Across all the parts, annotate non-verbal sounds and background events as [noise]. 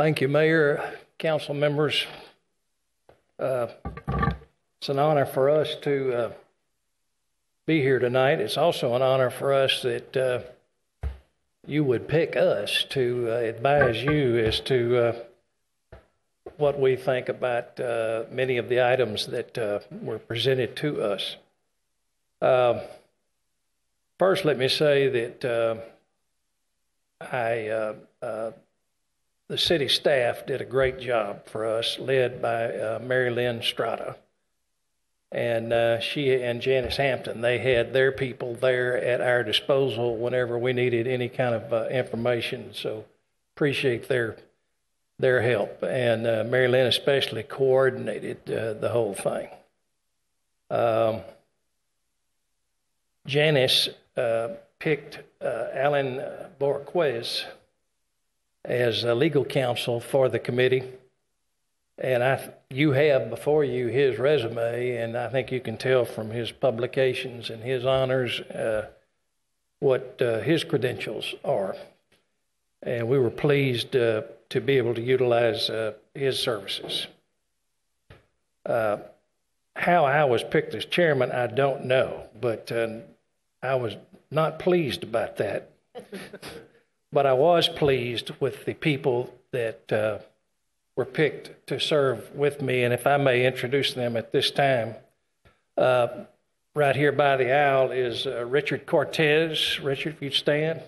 Thank you, Mayor, council members. Uh, It's an honor for us to uh, be here tonight. It's also an honor for us that uh, you would pick us to uh, advise you as to uh, what we think about uh, many of the items that were presented to us. Um, First, let me say that I, the city staff did a great job for us, led by uh, Mary Lynn Stratta. And uh, she and Janice Hampton, they had their people there at our disposal whenever we needed any kind of uh, information. So appreciate their their help. And uh, Mary Lynn especially coordinated uh, the whole thing. Um, Janice uh, picked uh, Alan Bojorquez as a legal counsel for the committee. And I, you have before you his resume, and I think you can tell from his publications and his honors uh, what uh, his credentials are. And we were pleased uh, to be able to utilize uh, his services. Uh, how I was picked as chairman, I don't know, but uh, I was not pleased about that. [laughs] but I was pleased with the people that uh, were picked to serve with me. And if I may introduce them at this time, uh, right here by the aisle is uh, Richard Cortez. Richard, if you'd stand.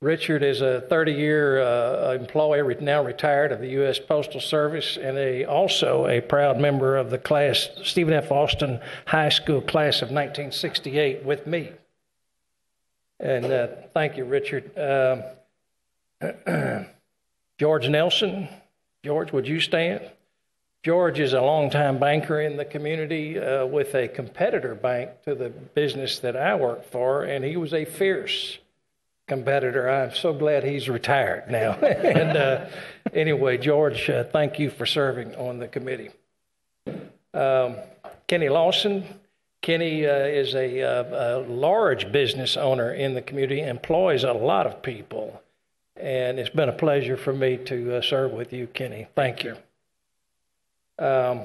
Richard is a 30 year uh, employee, now retired of the U.S. Postal Service, and a, also a proud member of the class, Stephen F. Austin High School class of 1968 with me. And uh, thank you, Richard. Um, [clears throat] George Nelson. George, would you stand? George is a longtime banker in the community uh, with a competitor bank to the business that I work for, and he was a fierce competitor. I'm so glad he's retired now. [laughs] and uh, anyway, George, uh, thank you for serving on the committee. Um, Kenny Lawson. Kenny uh, is a, uh, a, large business owner in the community, employs a lot of people, and it's been a pleasure for me to uh, serve with you, Kenny. Thank you. Um,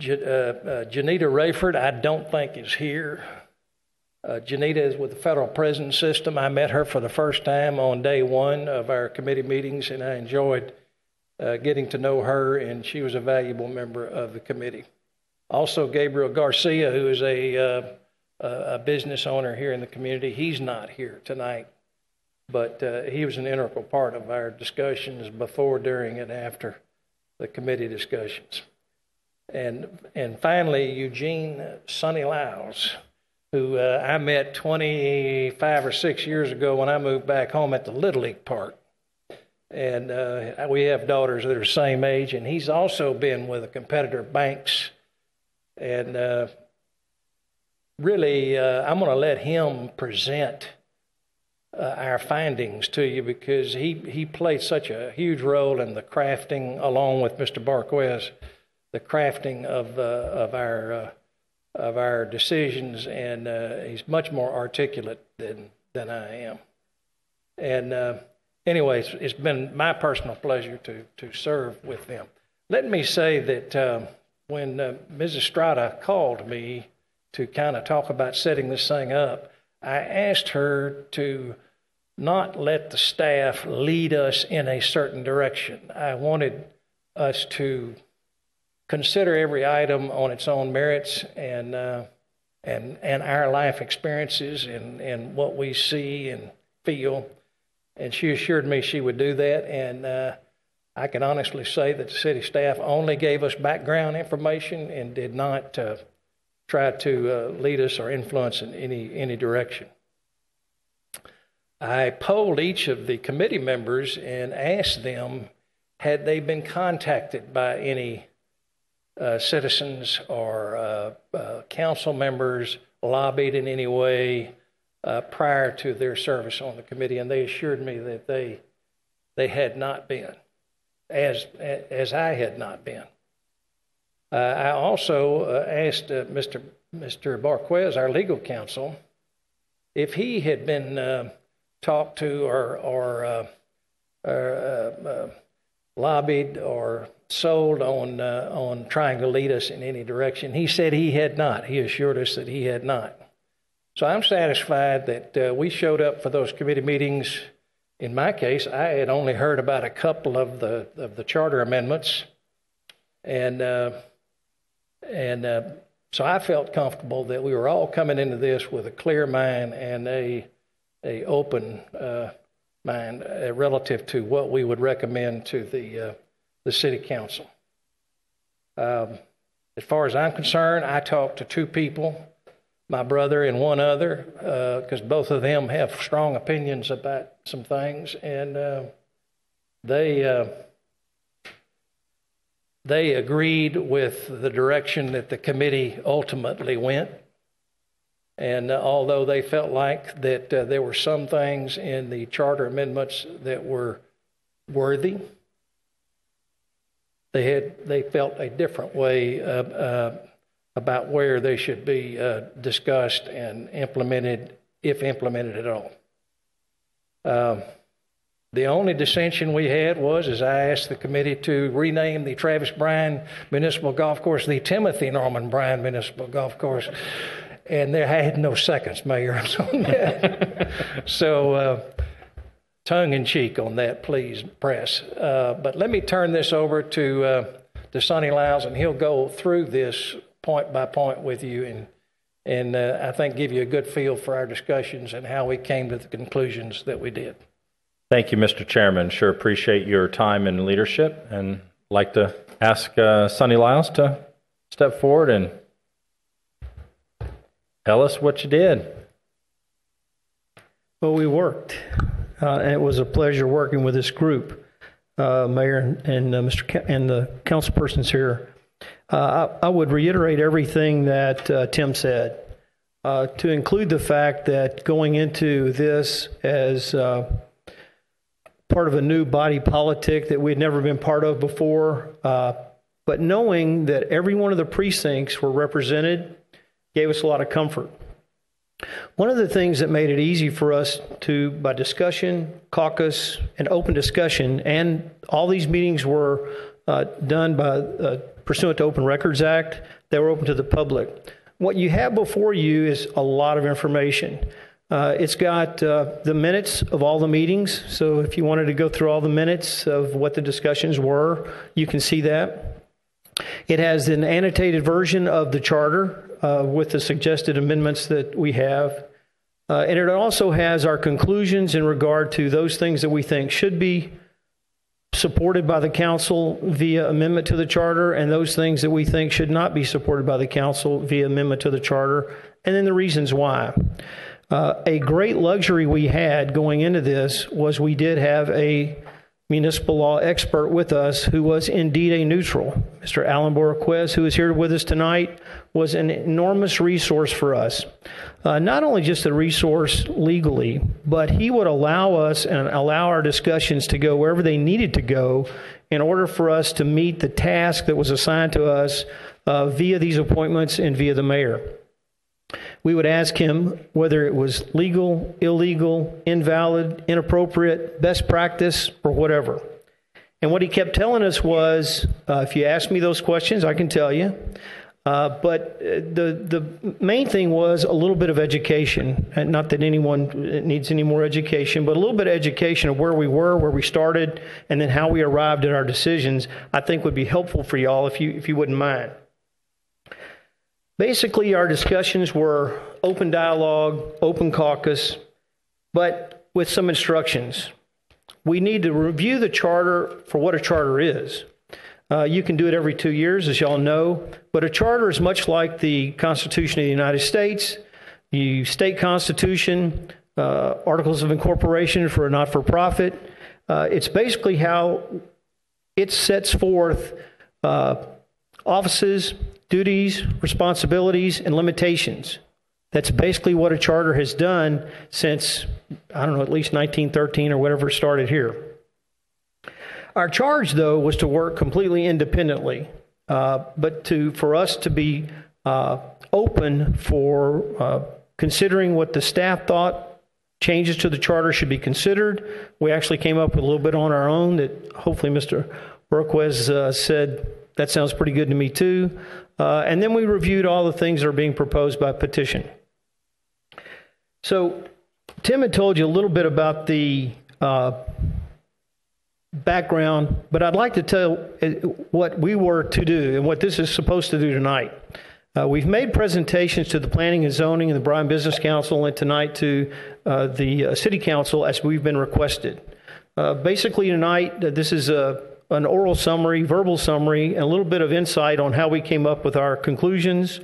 J- Janita Rayford, I don't think is here. Uh, Janita is with the federal prison system. I met her for the first time on day one of our committee meetings, and I enjoyed uh, getting to know her, and she was a valuable member of the committee. Also, Gabriel Garcia, who is a, uh, a business owner here in the community, he's not here tonight, but uh, he was an integral part of our discussions before, during, and after the committee discussions. And, and finally, Eugene Sonny Lyles who uh, I met 25 or 6 years ago when I moved back home at the Little League Park. And uh, we have daughters that are the same age, and he's also been with a competitor, Banks. And uh, really, uh, I'm going to let him present uh, our findings to you because he, he played such a huge role in the crafting, along with Mr. Bojorquez, the crafting of, uh, of our of our decisions, and uh, he's much more articulate than than I am. And uh, anyway, it's, been my personal pleasure to to serve with them. Let me say that uh, when uh, Mrs. Stratta called me to kind of talk about setting this thing up, I asked her to not let the staff lead us in a certain direction. I wanted us to consider every item on its own merits and uh, and and our life experiences and and what we see and feel. And she assured me she would do that. And uh, I can honestly say that the city staff only gave us background information and did not uh, try to uh, lead us or influence in any any direction. I polled each of the committee members and asked them had they been contacted by any uh, citizens or uh, uh, council members lobbied in any way uh, prior to their service on the committee, and they assured me that they they had not been, as as I had not been. Uh, I also uh, asked Mr. Mr. Bojorquez, our legal counsel, if he had been talked to or or or uh, uh, lobbied or sold on uh, on trying to lead us in any direction. He said he had not. He assured us that he had not. So I'm satisfied that uh, we showed up for those committee meetings. In my case, I had only heard about a couple of the of the charter amendments, and uh, and uh, so I felt comfortable that we were all coming into this with a clear mind and a a open uh, mind uh, relative to what we would recommend to the uh, the city council. Um, as far as I'm concerned, I talked to two people, my brother and one other, because uh, both of them have strong opinions about some things, and uh, they they agreed with the direction that the committee ultimately went. And uh, although they felt like that uh, there were some things in the charter amendments that were worthy, they had they felt a different way uh, uh about where they should be uh, discussed and implemented, if implemented at all. Um, the only dissension we had was, as I asked the committee to rename the Travis Bryan Municipal Golf Course the Timothy Norman Bryan Municipal Golf Course. And there had no seconds, Mayor, [laughs] on that. so, uh, tongue in cheek on that, please, press. Uh, but let me turn this over to, uh, to Sonny Lyles, and he'll go through this point by point with you and, and uh, I think give you a good feel for our discussions and how we came to the conclusions that we did. Thank you, Mr. Chairman. Sure appreciate your time and leadership, and like to ask uh, Sonny Lyles to step forward and tell us what you did. Well, we worked, uh, and it was a pleasure working with this group, uh, Mayor and uh, Mr. Ca- and the council persons here. Uh, I, I, would reiterate everything that uh, Tim said. to include the fact that going into this as part of a new body politic that we had never been part of before. Uh, but knowing that every one of the precincts were represented gave us a lot of comfort. One of the things that made it easy for us to, by discussion, caucus, and open discussion, and all these meetings were uh, done by uh, pursuant to Open Records Act, they were open to the public. What you have before you is a lot of information. Uh, it's got uh, the minutes of all the meetings. So if you wanted to go through all the minutes of what the discussions were, you can see that. It has an annotated version of the charter uh, with the suggested amendments that we have. Uh, and it also has our conclusions in regard to those things that we think should be supported by the council via amendment to the charter and those things that we think should not be supported by the council via amendment to the charter, and then the reasons why. Uh, a great luxury we had going into this was we did have a municipal law expert with us who was indeed a neutral. Mr. Alan Bojorquez, who is here with us tonight, was an enormous resource for us. Uh, not only just a resource legally, but he would allow us and allow our discussions to go wherever they needed to go in order for us to meet the task that was assigned to us uh, via these appointments and via the mayor we would ask him whether it was legal, illegal, invalid, inappropriate, best practice, or whatever. And what he kept telling us was uh, if you ask me those questions, I can tell you. Uh, but uh, the, the main thing was a little bit of education. And not that anyone needs any more education, but a little bit of education of where we were, where we started, and then how we arrived at our decisions, I think would be helpful for y'all if you, if you wouldn't mind. Basically, our discussions were open dialogue, open caucus, but with some instructions. We need to review the charter for what a charter is. Uh, you can do it every two years, as y'all know, but a charter is much like the Constitution of the United States, the state constitution, uh, articles of incorporation for a not for profit. Uh, it's basically how it sets forth uh, offices duties, responsibilities, and limitations. That's basically what a charter has done since, I don't know, at least 1913 or whatever started here. Our charge, though, was to work completely independently, uh, but to, for us to be uh, open for uh, considering what the staff thought changes to the charter should be considered. We actually came up with a little bit on our own that hopefully Mr. Bojorquez uh, said, that sounds pretty good to me too. Uh, and then we reviewed all the things that are being proposed by petition. So Tim had told you a little bit about the uh, background, but I'd like to tell uh, what we were to do and what this is supposed to do tonight. Uh, we've made presentations to the Planning and Zoning and the Bryan Business Council and tonight to uh, the uh, City Council as we've been requested. Uh, basically, tonight, this is a, an oral summary, verbal summary, and a little bit of insight on how we came up with our conclusions.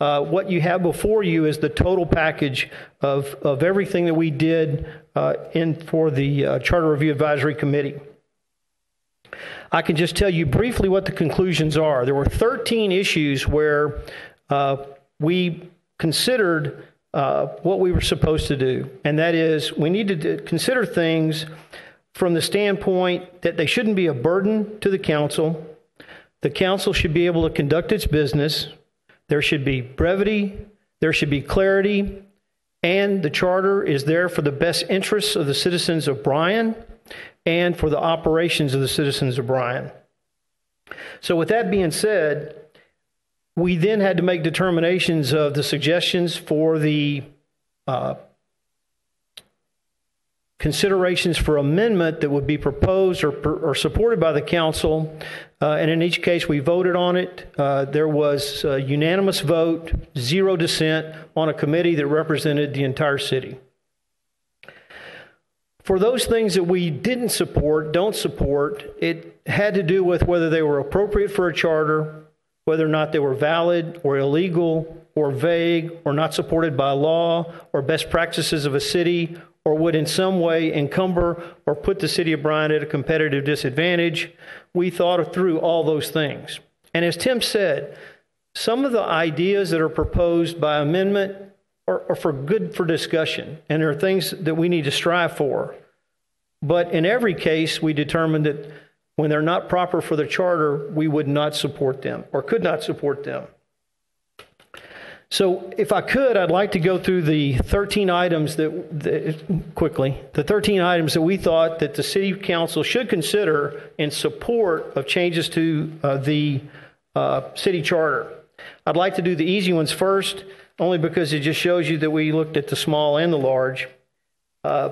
Uh, what you have before you is the total package of, of everything that we did in for the Charter Review Advisory Committee. I can just tell you briefly what the conclusions are. There were 13 issues where uh, we considered uh, what we were supposed to do, and that is we needed to consider things from the standpoint that they shouldn't be a burden to the council. The council should be able to conduct its business. There should be brevity, there should be clarity, and the charter is there for the best interests of the citizens of Bryan and for the operations of the citizens of Bryan. So, with that being said, we then had to make determinations of the suggestions for the uh, considerations for amendment that would be proposed or, or supported by the council. Uh, and in each case, we voted on it. Uh, there was a unanimous vote, zero dissent on a committee that represented the entire city. For those things that we didn't support, don't support, it had to do with whether they were appropriate for a charter, whether or not they were valid or illegal or vague or not supported by law or best practices of a city or would in some way encumber or put the city of Bryan at a competitive disadvantage. We thought through all those things. And as Tim said, some of the ideas that are proposed by amendment are, are for good for discussion, and are things that we need to strive for. But in every case, we determined that when they're not proper for the charter, we would not support them or could not support them. So, if I could, I'd like to go through the 13 items that, that, quickly, the 13 items that we thought that the city council should consider in support of changes to uh, the uh, city charter. I'd like to do the easy ones first only because it just shows you that we looked at the small and the large. Uh,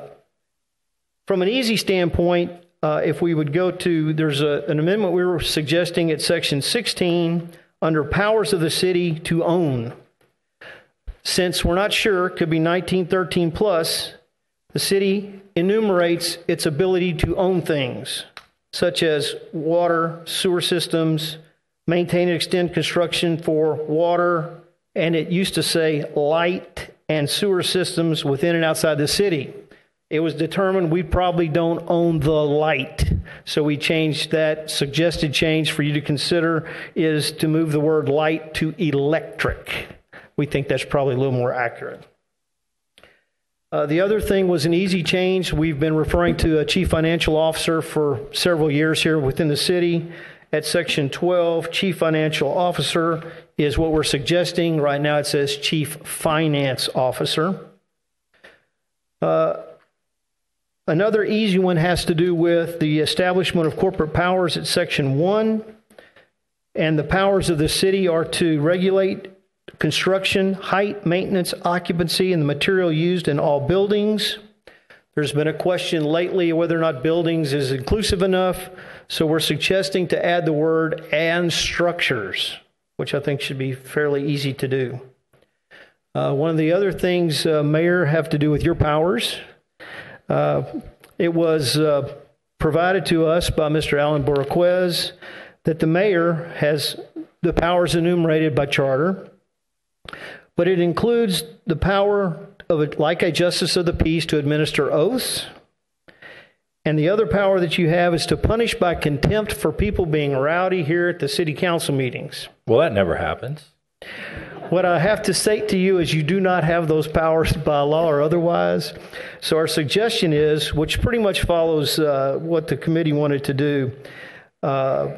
from an easy standpoint, uh, if we would go to, there's a, an amendment we were suggesting at section 16 under powers of the city to own. Since we're not sure, could be 1913 plus, the city enumerates its ability to own things such as water, sewer systems, maintain and extend construction for water, and it used to say light and sewer systems within and outside the city. It was determined we probably don't own the light. So we changed that. Suggested change for you to consider is to move the word light to electric. We think that's probably a little more accurate. Uh, the other thing was an easy change. We've been referring to a chief financial officer for several years here within the city. At section 12, chief financial officer is what we're suggesting. Right now it says chief finance officer. Uh, another easy one has to do with the establishment of corporate powers at section 1. And the powers of the city are to regulate construction, height, maintenance, occupancy, and the material used in all buildings. There's been a question lately whether or not buildings is inclusive enough. So we're suggesting to add the word and structures, which I think should be fairly easy to do. Uh, one of the other things, uh, Mayor, have to do with your powers. Uh, it was uh, provided to us by Mr. Alan Bojorquez that the mayor has the powers enumerated by charter, but it includes the power of, it, like a justice of the peace, to administer oaths and the other power that you have is to punish by contempt for people being rowdy here at the city council meetings. Well, that never happens. What I have to say to you is you do not have those powers [laughs] by law or otherwise. So our suggestion is, which pretty much follows uh, what the committee wanted to do. Uh,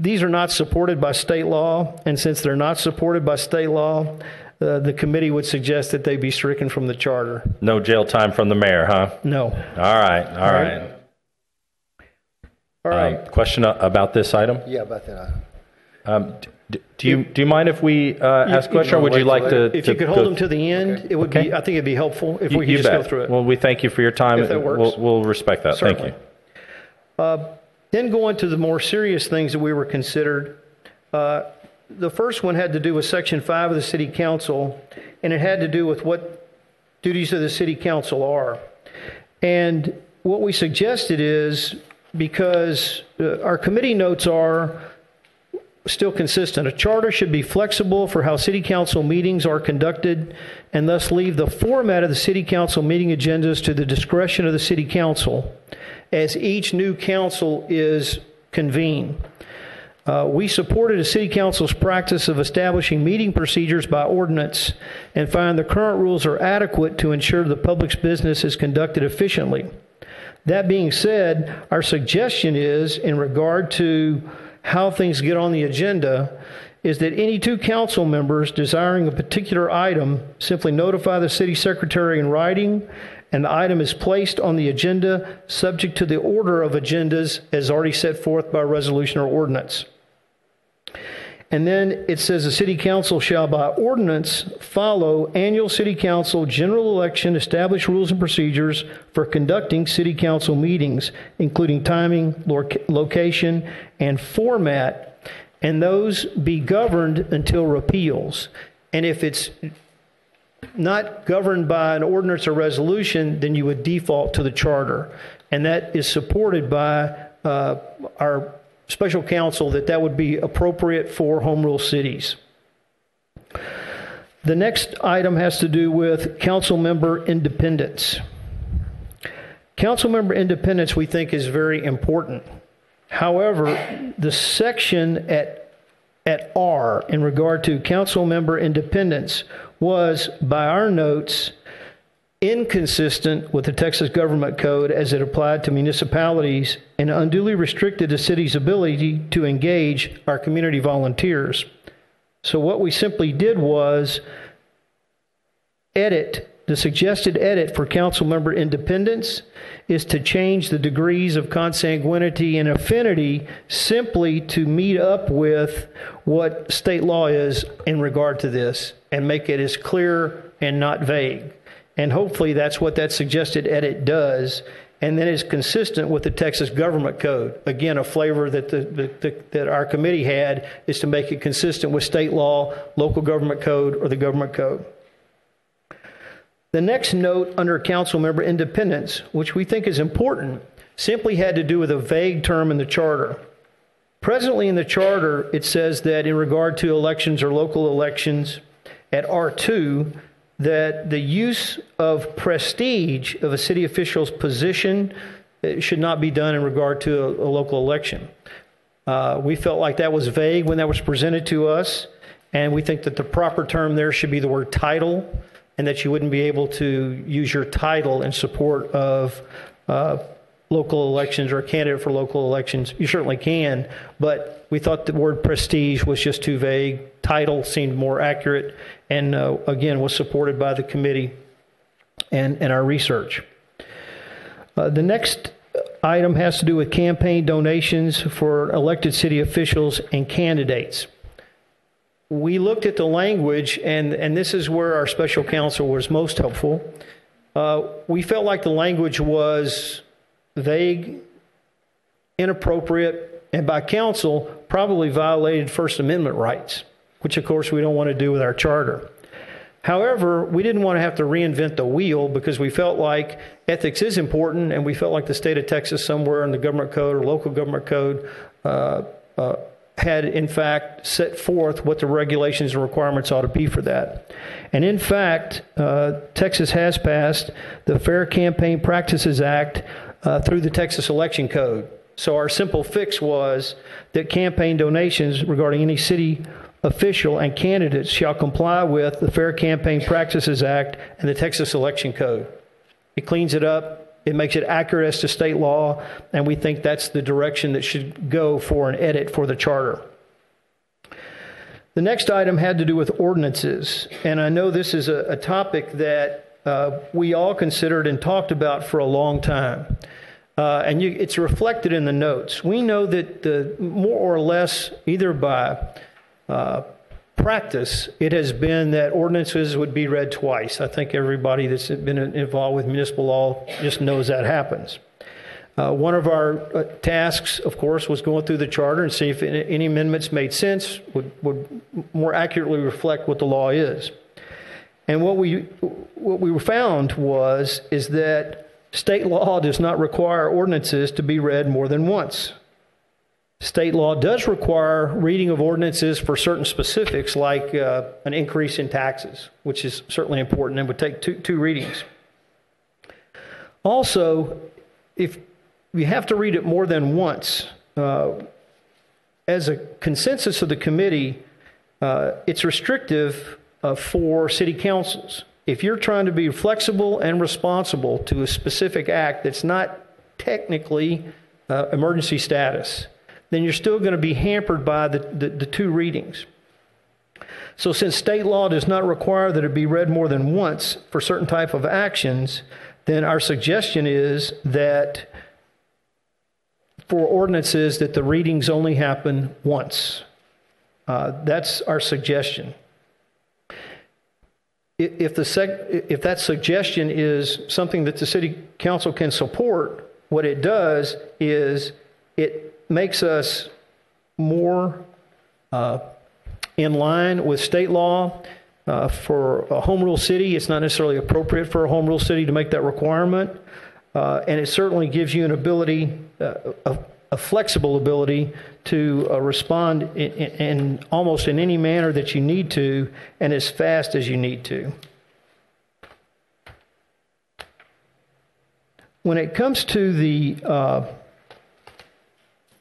these are not supported by state law, and since they're not supported by state law, uh, the committee would suggest that they be stricken from the charter. No jail time from the mayor, huh? No. All right, all right. right. All right. Um, Question about this item? Yeah, about that. item. Um, d- d- Do you, do you mind if we uh, ask a question, or would you like to? If you to could go- hold them to the end, it would be, I think it'd be helpful if You- we could you just go through it. Well, we thank you for your time. If that works. We'll, we'll respect that. Thank Certainly. you. Then going to the more serious things that we were considered. Uh, the first one had to do with Section 5 of the City Council, and it had to do with what duties of the City Council are. And what we suggested is because uh, our committee notes are still consistent. A charter should be flexible for how city council meetings are conducted and thus leave the format of the city council meeting agendas to the discretion of the city council as each new council is convened. Uh, we supported the city council's practice of establishing meeting procedures by ordinance and find the current rules are adequate to ensure the public's business is conducted efficiently. That being said, our suggestion is, in regard to how things get on the agenda, is that any two council members desiring a particular item simply notify the city secretary in writing, and the item is placed on the agenda subject to the order of agendas as already set forth by resolution or ordinance. And then it says the city council shall by ordinance follow annual city council general election, establish rules and procedures for conducting city council meetings, including timing, location, and format, and those be governed until repeals. And if it's not governed by an ordinance or resolution, then you would default to the charter. And that is supported by uh, our special counsel that that would be appropriate for home rule cities. The next item has to do with council member independence. Council member independence, we think, is very important. However, the section at at R in regard to council member independence was, by our notes, inconsistent with the Texas Government Code as it applied to municipalities and unduly restricted the city's ability to engage our community volunteers. So, what we simply did was edit the suggested edit for council member independence is to change the degrees of consanguinity and affinity simply to meet up with what state law is in regard to this and make it as clear and not vague. And hopefully that's what that suggested edit does. And then is consistent with the Texas Government Code. Again, a flavor that the, the, the, that our committee had is to make it consistent with state law, local government code, or the government code. The next note under council member independence, which we think is important, simply had to do with a vague term in the charter. Presently in the charter, it says that in regard to elections or local elections at R2, that the use of prestige of a city official's position uh, should not be done in regard to a, a local election. Uh, we felt like that was vague when that was presented to us, and we think that the proper term there should be the word title, and that you wouldn't be able to use your title in support of uh, local elections or a candidate for local elections. You certainly can, but we thought the word prestige was just too vague. Title seemed more accurate, and uh, again, was supported by the committee and, and our research. Uh, the next item has to do with campaign donations for elected city officials and candidates. We looked at the language, and, and this is where our special counsel was most helpful. Uh, we felt like the language was vague, inappropriate, and by counsel probably violated First Amendment rights, which of course we don't want to do with our charter. However, we didn't want to have to reinvent the wheel because we felt like ethics is important, and we felt like the state of Texas, somewhere in the government code or local government code, uh, uh, had in fact set forth what the regulations and requirements ought to be for that. And in fact, uh, Texas has passed the Fair Campaign Practices Act uh, through the Texas Election Code. So our simple fix was that campaign donations regarding any city official and candidates shall comply with the Fair Campaign Practices Act and the Texas Election Code. It cleans it up, it makes it accurate as to state law, and we think that's the direction that should go for an edit for the charter. The next item had to do with ordinances, and I know this is a, a topic that uh, we all considered and talked about for a long time. Uh, and you, it's reflected in the notes. We know that the, more or less, either by uh, practice, it has been that ordinances would be read twice. I think everybody that's been involved with municipal law just knows that happens. Uh, one of our uh, tasks, of course, was going through the charter and see if any amendments made sense, would, would more accurately reflect what the law is. And what we, what we found was is that state law does not require ordinances to be read more than once. State law does require reading of ordinances for certain specifics, like uh, an increase in taxes, which is certainly important and would take two, two readings. Also, if you have to read it more than once. Uh, as a consensus of the committee, uh, it's restrictive uh, for city councils. If you're trying to be flexible and responsible to a specific act that's not technically uh, emergency status, then you're still going to be hampered by the, the, the two readings. So, since state law does not require that it be read more than once for certain type of actions, then our suggestion is that for ordinances that the readings only happen once. Uh, that's our suggestion. If, the if that suggestion is something that the city council can support, what it does is it makes us more uh, in line with state law. Uh, for a home rule city, it's not necessarily appropriate for a home rule city to make that requirement. Uh, and it certainly gives you an ability, uh, a, a, flexible ability to uh, respond in, in, almost in any manner that you need to and as fast as you need to. When it comes to the uh,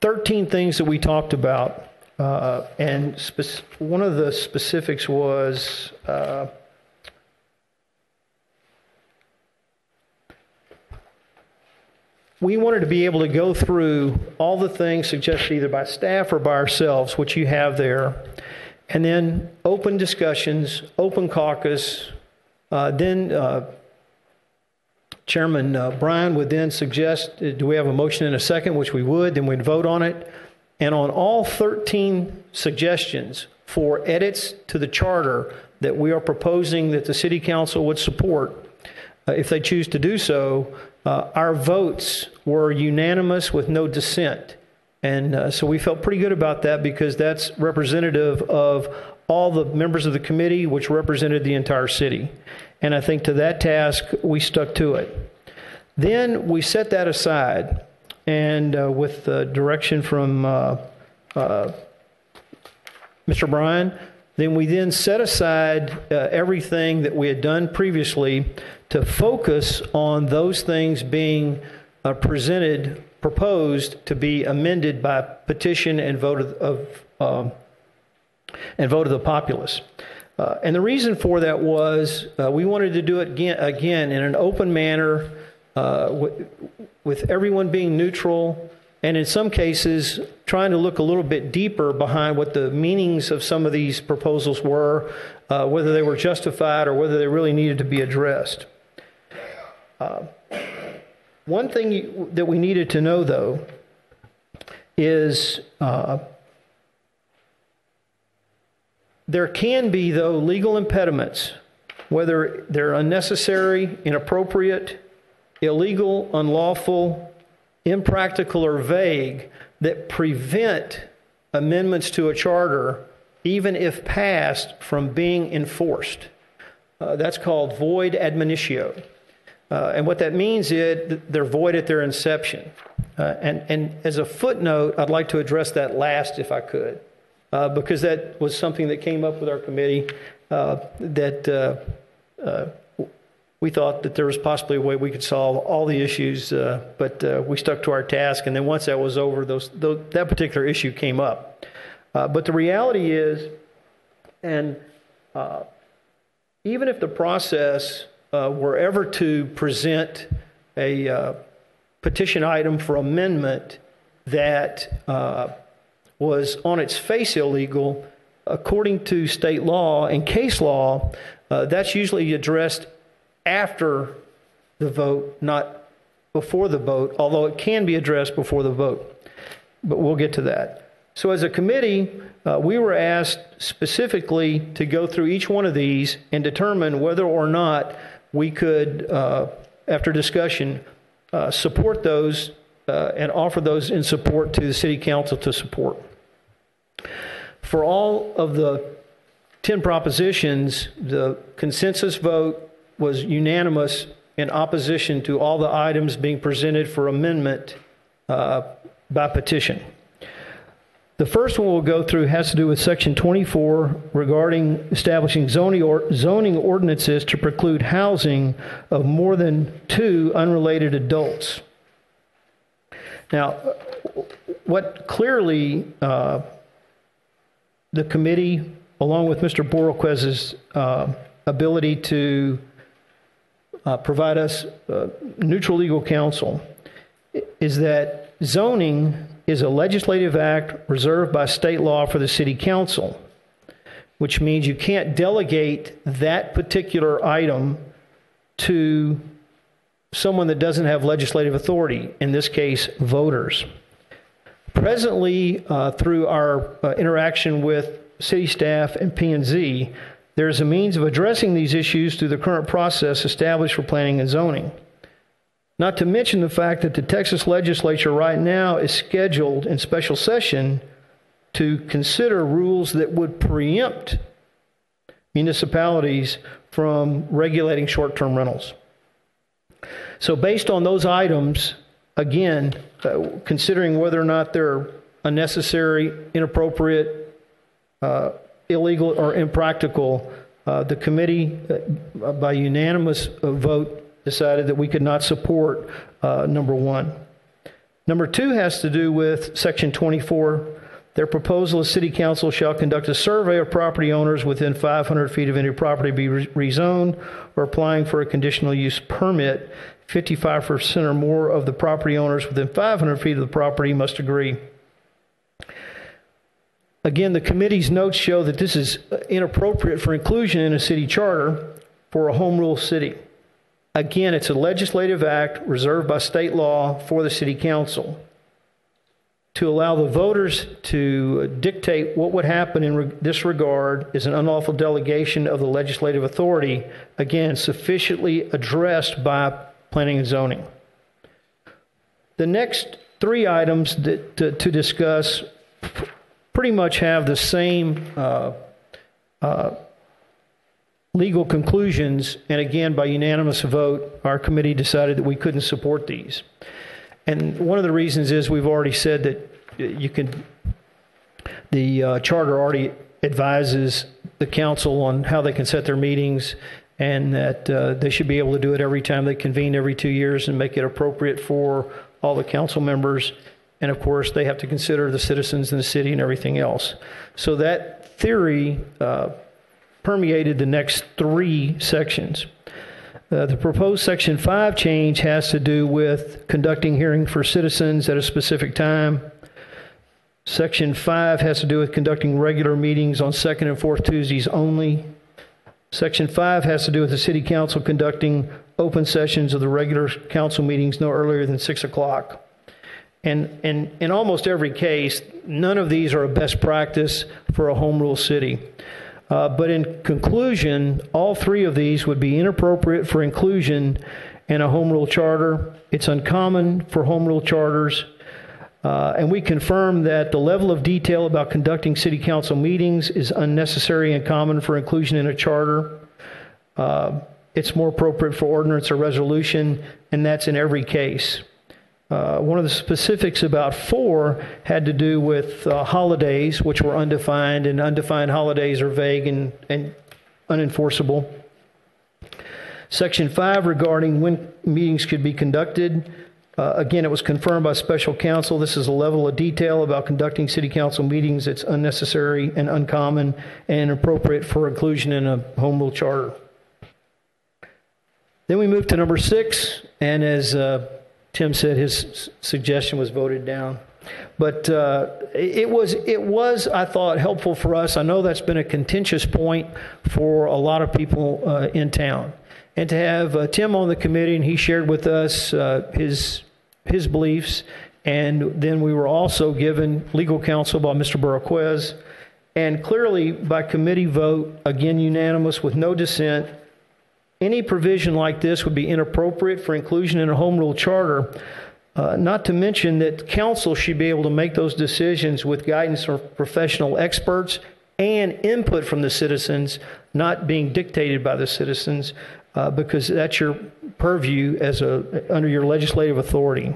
13 things that we talked about, uh, and spe- one of the specifics was we wanted to be able to go through all the things suggested either by staff or by ourselves, which you have there, and then open discussions, open caucus. Uh, then uh, Chairman uh, Bryan would then suggest uh, do we have a motion in a second, which we would, then we'd vote on it. And on all 13 suggestions for edits to the charter that we are proposing that the City Council would support, uh, if they choose to do so, uh, our votes were unanimous with no dissent. And uh, so we felt pretty good about that because that's representative of all the members of the committee, which represented the entire city. And I think to that task, we stuck to it. Then we set that aside, and uh, with direction from uh, uh, Mr. Bryan, then we then set aside uh, everything that we had done previously to focus on those things being uh, presented, proposed to be amended by petition and vote of, of um, and vote of the populace. Uh, and the reason for that was uh, we wanted to do it again, again in an open manner, uh, w- with everyone being neutral, and in some cases, trying to look a little bit deeper behind what the meanings of some of these proposals were, uh, whether they were justified or whether they really needed to be addressed. Uh, one thing you, that we needed to know, though, is uh, there can be, though, legal impediments, whether they're unnecessary, inappropriate, illegal, unlawful, impractical, or vague, that prevent amendments to a charter, even if passed, from being enforced. Uh, that's called void ab initio. Uh, and what that means is they're void at their inception. Uh, and, and as a footnote, I'd like to address that last if I could, uh, because that was something that came up with our committee uh, that uh, we thought that there was possibly a way we could solve all the issues, uh, but uh, we stuck to our task. And then once that was over, those, those that particular issue came up. Uh, but the reality is, and uh, even if the process uh, were ever to present a uh, petition item for amendment that was on its face illegal, according to state law and case law, uh, that's usually addressed after the vote, not before the vote, although it can be addressed before the vote. But we'll get to that. So, as a committee, uh, we were asked specifically to go through each one of these and determine whether or not we could, uh, after discussion, uh, support those uh, and offer those in support to the city council to support. For all of the 10 propositions, the consensus vote was unanimous in opposition to all the items being presented for amendment uh, by petition. The first one we'll go through has to do with Section 24 regarding establishing zoning, or, zoning ordinances to preclude housing of more than two unrelated adults. Now, what clearly uh, the committee, along with Mr. Bojorquez's uh, ability to uh, provide us uh, neutral legal counsel, is that zoning is a legislative act reserved by state law for the city council, which means you can't delegate that particular item to someone that doesn't have legislative authority, in this case, voters. Presently, uh, through our uh, interaction with city staff and P&Z, there is a means of addressing these issues through the current process established for planning and zoning. Not to mention the fact that the Texas legislature right now is scheduled in special session to consider rules that would preempt municipalities from regulating short term rentals. So, based on those items, again, uh, considering whether or not they're unnecessary, inappropriate, uh, illegal, or impractical, uh, the committee, uh, by unanimous vote, decided that we could not support uh, number one. Number two has to do with Section 24. Their proposal is City Council shall conduct a survey of property owners within 500 feet of any property be rezoned or applying for a conditional use permit. 55% or more of the property owners within 500 feet of the property must agree. Again, the committee's notes show that this is inappropriate for inclusion in a city charter for a home rule city. Again, it's a legislative act reserved by state law for the city council to allow the voters to dictate what would happen in this regard is an unlawful delegation of the legislative authority, again, sufficiently addressed by planning and zoning. The next three items that, to, to discuss pretty much have the same uh, uh, legal conclusions, and again, by unanimous vote, our committee decided that we couldn't support these. And one of the reasons is we've already said that you can, the uh, charter already advises the council on how they can set their meetings and that uh, they should be able to do it every time they convene every two years and make it appropriate for all the council members. And of course, they have to consider the citizens in the city and everything else. So that theory uh, permeated the next three sections. Uh, the proposed Section 5 change has to do with conducting hearing for citizens at a specific time. Section 5 has to do with conducting regular meetings on second and fourth Tuesdays only. Section 5 has to do with the City Council conducting open sessions of the regular council meetings no earlier than 6 o'clock. And, and in almost every case, none of these are a best practice for a home rule city. Uh, but in conclusion, all three of these would be inappropriate for inclusion in a home rule charter. It's uncommon for home rule charters. Uh, and we confirm that the level of detail about conducting city council meetings is unnecessary and common for inclusion in a charter. Uh, it's more appropriate for ordinance or resolution, and that's in every case. Uh, one of the specifics about four had to do with uh, holidays, which were undefined, and undefined holidays are vague and, and unenforceable. Section five regarding when meetings could be conducted. Uh, again, it was confirmed by special counsel. This is a level of detail about conducting city council meetings that's unnecessary and uncommon and inappropriate for inclusion in a home rule charter. Then we move to number six, and as uh, Tim said his suggestion was voted down. But uh, it was, it was, I thought, helpful for us. I know that's been a contentious point for a lot of people uh, in town. And to have uh, Tim on the committee, and he shared with us uh, his, his beliefs. And then we were also given legal counsel by Mr. Bojorquez. And clearly, by committee vote, again unanimous with no dissent, any provision like this would be inappropriate for inclusion in a home rule charter. Uh, not to mention that council should be able to make those decisions with guidance from professional experts and input from the citizens, not being dictated by the citizens, uh, because that's your purview as a under your legislative authority.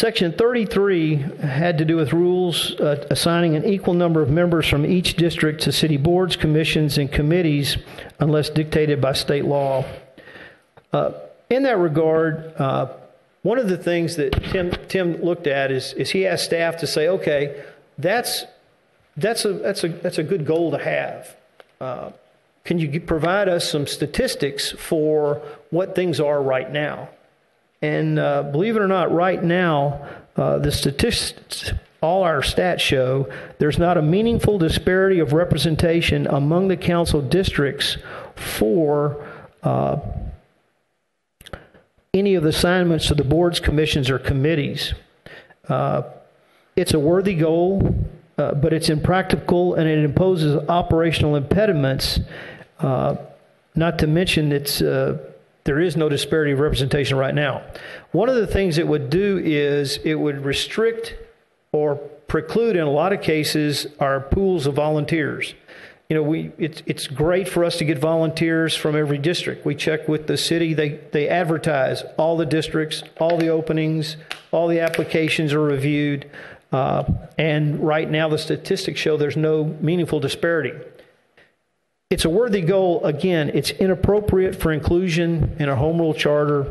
Section 33 had to do with rules uh, assigning an equal number of members from each district to city boards, commissions, and committees unless dictated by state law. Uh, in that regard, uh, one of the things that Tim, Tim looked at is, is he asked staff to say, okay, that's, that's, a, that's, a, that's a good goal to have. Uh, can you provide us some statistics for what things are right now? And uh, believe it or not, right now, uh, the statistics, all our stats show there's not a meaningful disparity of representation among the council districts for uh, any of the assignments to the boards, commissions, or committees. Uh, it's a worthy goal, uh, but it's impractical and it imposes operational impediments. Uh, not to mention it's there is no disparity of representation right now. One of the things it would do is it would restrict or preclude, in a lot of cases, our pools of volunteers. You know, we it's it's great for us to get volunteers from every district. We check with the city; they they advertise all the districts, all the openings, all the applications are reviewed, uh, and right now the statistics show there's no meaningful disparity. It's a worthy goal. Again, it's inappropriate for inclusion in a home rule charter.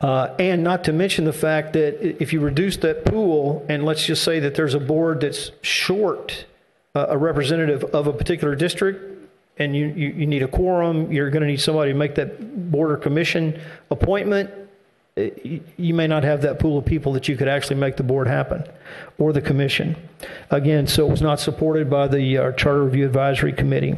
Uh, and not to mention the fact that if you reduce that pool, and let's just say that there's a board that's short uh, a representative of a particular district, and you, you, you need a quorum, you're going to need somebody to make that board or commission appointment you may not have that pool of people that you could actually make the board happen or the commission. Again, so it was not supported by the uh, Charter Review Advisory Committee.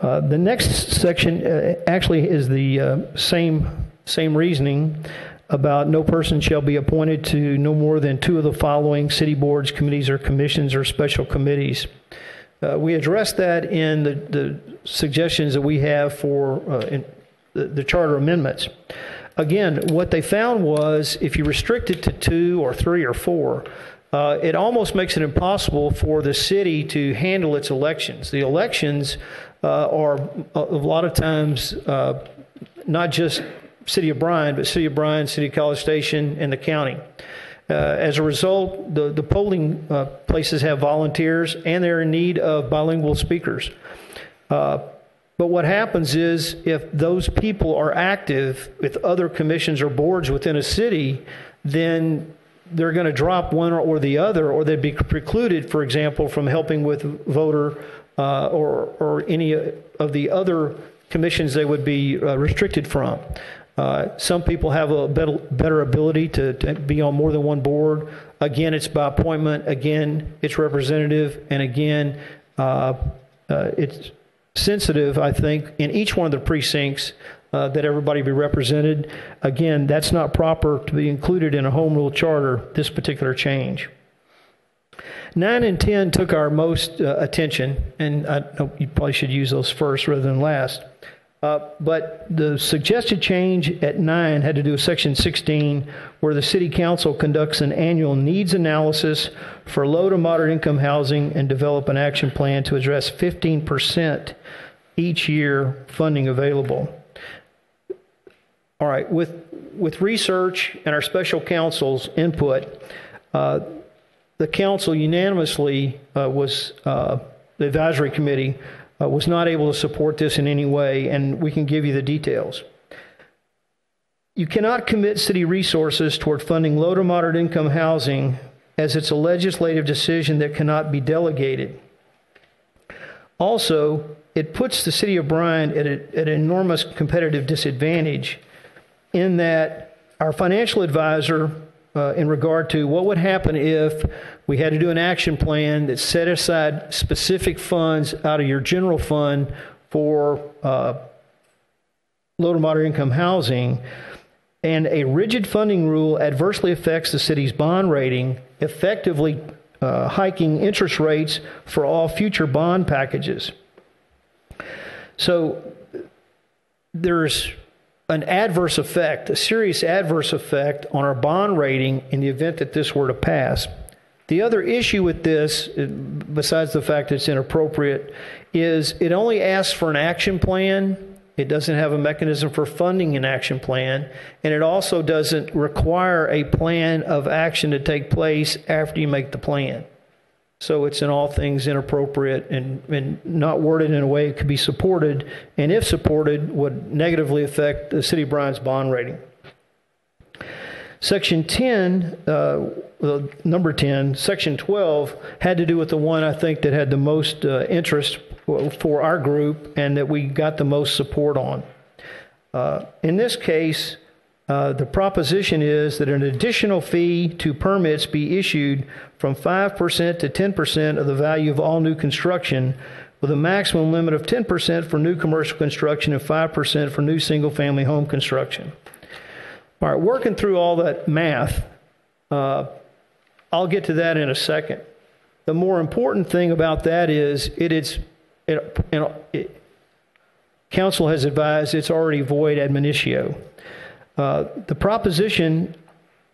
Uh, the next section uh, actually is the uh, same same reasoning about no person shall be appointed to no more than two of the following city boards, committees, or commissions or special committees. Uh, we addressed that in the, the, suggestions that we have for uh, the, the charter amendments again, what they found was if you restrict it to two or three or four, uh, it almost makes it impossible for the city to handle its elections. The elections uh, are a, lot of times uh, not just City of Bryan, but City of Bryan, City of College Station, and the county. Uh, as a result, the, the polling uh, places have volunteers and they're in need of bilingual speakers. Uh, but what happens is if those people are active with other commissions or boards within a city, then they're going to drop one or the other, or they'd be precluded, for example, from helping with voter uh, or, or any of the other commissions they would be uh, restricted from. Uh, some people have a better, better ability to, to, be on more than one board. Again, it's by appointment. Again, it's representative. And again, uh, uh, it's sensitive, I think, in each one of the precincts uh, that everybody be represented. Again, that's not proper to be included in a home rule charter, this particular change. 9 and 10 took our most uh, attention, and I you probably should use those first rather than last. Uh, but the suggested change at 9 had to do with Section 16, where the City Council conducts an annual needs analysis for low to moderate income housing and develop an action plan to address 15% each year funding available. All right, with, with research and our special counsel's input, uh, the council unanimously uh, was, uh, the advisory committee uh, was not able to support this in any way, and we can give you the details. You cannot commit city resources toward funding low to moderate income housing as it's a legislative decision that cannot be delegated. Also, it puts the city of Bryan at, a, at an enormous competitive disadvantage in that our financial advisor, uh, in regard to what would happen if we had to do an action plan that set aside specific funds out of your general fund for uh, low to moderate income housing, and a rigid funding rule adversely affects the city's bond rating, effectively uh, hiking interest rates for all future bond packages. So there's an adverse effect, a serious adverse effect on our bond rating in the event that this were to pass. The other issue with this, uh, besides the fact that it's inappropriate, is it only asks for an action plan. It doesn't have a mechanism for funding an action plan, and it also doesn't require a plan of action to take place after you make the plan. So it's in all things inappropriate and, and not worded in a way it could be supported, and if supported, would negatively affect the City of Bryan's bond rating. Section 10, uh, number 10, Section 12 had to do with the one I think that had the most uh, interest for our group and that we got the most support on. Uh, in this case, uh, the proposition is that an additional fee to permits be issued from 5% to 10% of the value of all new construction, with a maximum limit of 10% for new commercial construction and 5% for new single family home construction. All right, working through all that math, uh, I'll get to that in a second. The more important thing about that is it is, it, it, council has advised it's already void ab initio. Uh, the proposition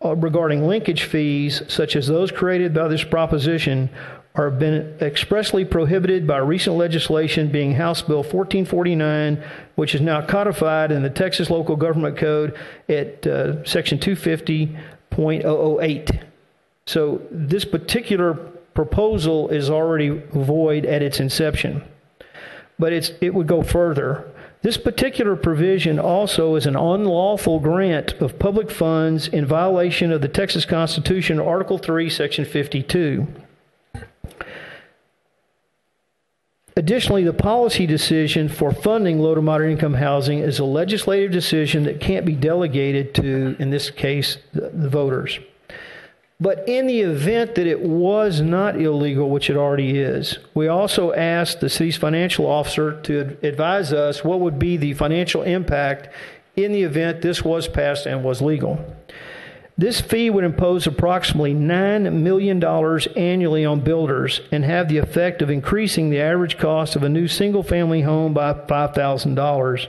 uh, regarding linkage fees, such as those created by this proposition, are been expressly prohibited by recent legislation being House Bill 1449, which is now codified in the Texas Local Government Code at uh, Section 250.008. So this particular proposal is already void at its inception. But it's, it would go further. This particular provision also is an unlawful grant of public funds in violation of the Texas Constitution, Article 3, Section 52. Additionally, the policy decision for funding low to moderate income housing is a legislative decision that can't be delegated to, in this case, the, the voters. But in the event that it was not illegal, which it already is, we also asked the city's financial officer to advise us what would be the financial impact in the event this was passed and was legal. This fee would impose approximately $9 million annually on builders and have the effect of increasing the average cost of a new single family home by $5,000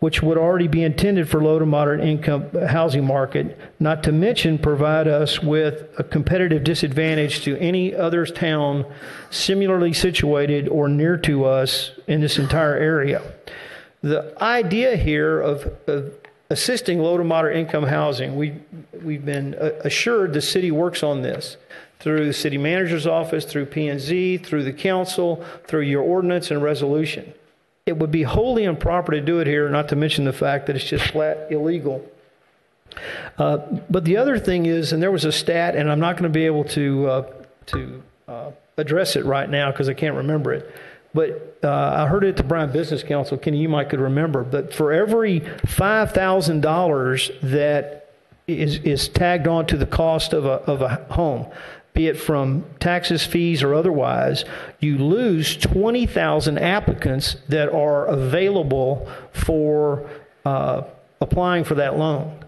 which would already be intended for low to moderate income housing market, not to mention provide us with a competitive disadvantage to any other town similarly situated or near to us in this entire area. The idea here of, of assisting low to moderate income housing, we, we've been assured the city works on this through the city manager's office, through P&Z, through the council, through your ordinance and resolution. It would be wholly improper to do it here, not to mention the fact that it's just flat illegal. Uh, but the other thing is, and there was a stat, and I'm not going to be able to uh, to uh, address it right now because I can't remember it. But uh, I heard it at the Bryan Business Council. Kenny, you might could remember. But for every five thousand dollars that is is tagged on to the cost of a of a home, be it from taxes, fees, or otherwise, you lose 20,000 applicants that are available for uh, applying for that loan.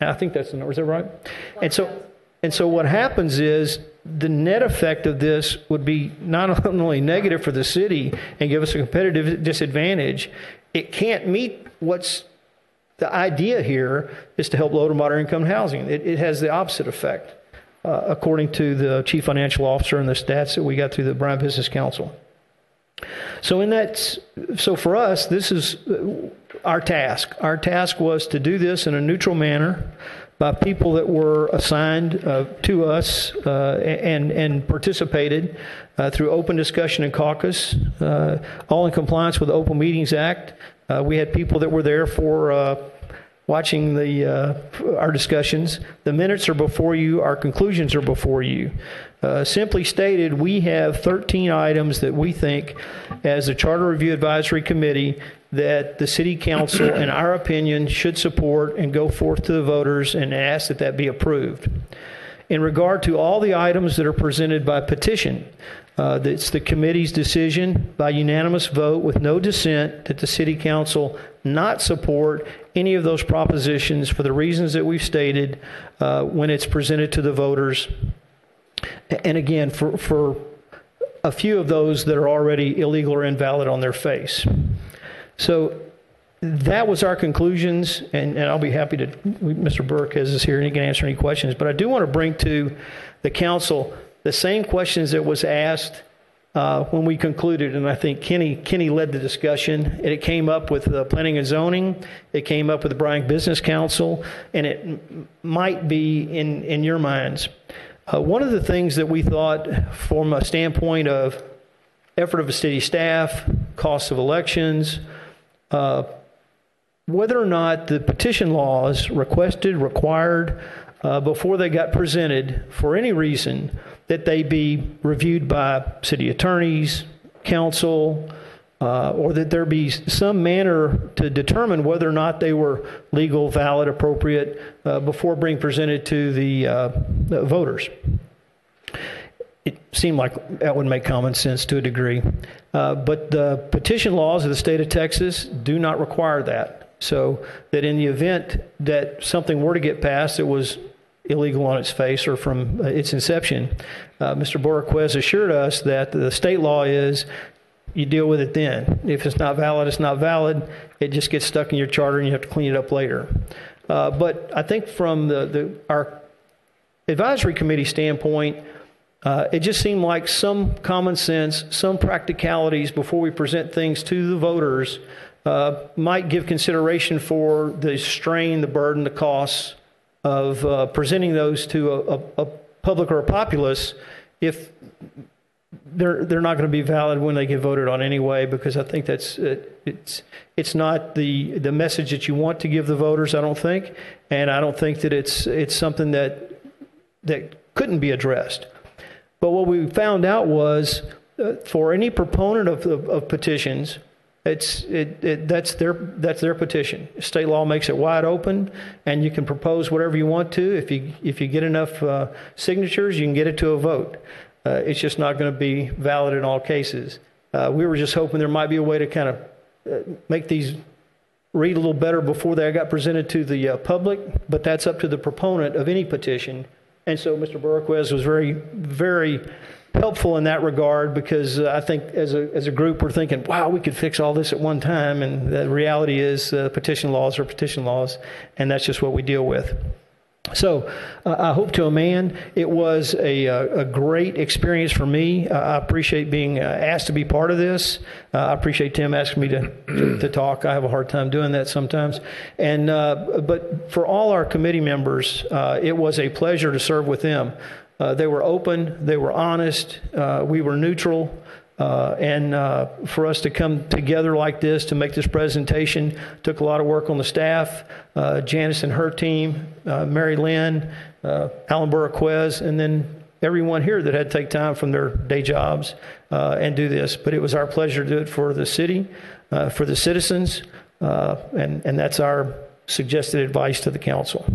I think that's the number. Is that right? And so, and so what happens is the net effect of this would be not [laughs] only negative for the city and give us a competitive disadvantage, it can't meet what's the idea here is to help low to moderate income housing. It, it has the opposite effect uh, according to the chief financial officer and the stats that we got through the Bryan Business Council. So in that, so for us, this is uh, our task. Our task was to do this in a neutral manner by people that were assigned uh, to us uh, and and participated uh, through open discussion and caucus, uh, all in compliance with the Open Meetings Act. We had people that were there for watching the uh, our discussions. The minutes are before you. Our conclusions are before you. Uh, simply stated, we have 13 items that we think, as the Charter Review Advisory Committee, that the City Council, in our opinion, should support and go forth to the voters and ask that that be approved. In regard to all the items that are presented by petition, uh, it's the committee's decision by unanimous vote with no dissent that the City Council not support any of those propositions for the reasons that we've stated uh, when it's presented to the voters. And again, for, for a few of those that are already illegal or invalid on their face. So that was our conclusions, and, and I'll be happy to. Mr. Burke is here, and he can answer any questions. But I do want to bring to the council the same questions that was asked uh, when we concluded, and I think Kenny Kenny led the discussion. And it came up with the planning and zoning. It came up with the Bryan Business Council, and it m- might be in in your minds. Uh, one of the things that we thought, from a standpoint of effort of a city staff, costs of elections, uh, whether or not the petition laws requested, required, uh, before they got presented, for any reason, that they be reviewed by city attorneys, council, uh, or that there be some manner to determine whether or not they were legal, valid, appropriate uh, before being presented to the, uh, the voters it seemed like that would make common sense to a degree. Uh, but the petition laws of the state of Texas do not require that. So that in the event that something were to get passed that was illegal on its face or from uh, its inception, uh, Mr. Bojorquez assured us that the state law is you deal with it then. If it's not valid, it's not valid. It just gets stuck in your charter and you have to clean it up later. Uh, but I think from the, the, our advisory committee standpoint, uh, it just seemed like some common sense, some practicalities before we present things to the voters uh, might give consideration for the strain, the burden, the costs of uh, presenting those to a, a, a, public or a populace if they're they're not going to be valid when they get voted on anyway because I think that's it's it's not the the message that you want to give the voters I don't think and I don't think that it's it's something that that couldn't be addressed. But what we found out was uh, for any proponent of, of, of petitions, it's, it, it, that's, their, that's their petition. State law makes it wide open, and you can propose whatever you want to. If you, if you get enough uh, signatures, you can get it to a vote. Uh, it's just not going to be valid in all cases. Uh, we were just hoping there might be a way to kind of uh, make these read a little better before they got presented to the uh, public, but that's up to the proponent of any petition and so Mr. Bojorquez was very, very helpful in that regard because uh, I think as a, as a group we're thinking, wow, we could fix all this at one time. And the reality is uh, petition laws are petition laws, and that's just what we deal with. So uh, I hope to a man, it was a, uh, a great experience for me. Uh, I appreciate being uh, asked to be part of this. Uh, I appreciate Tim asking me to, to, to, talk. I have a hard time doing that sometimes. And uh, but for all our committee members, it was a pleasure to serve with them. They were open. They were honest. we were neutral. Uh, and uh, for us to come together like this to make this presentation took a lot of work on the staff. Uh, Janice and her team, uh, Mary Lynn, uh, Alan Bojorquez, and then everyone here that had to take time from their day jobs uh, and do this. But it was our pleasure to do it for the city, for the citizens, and, and that's our suggested advice to the council.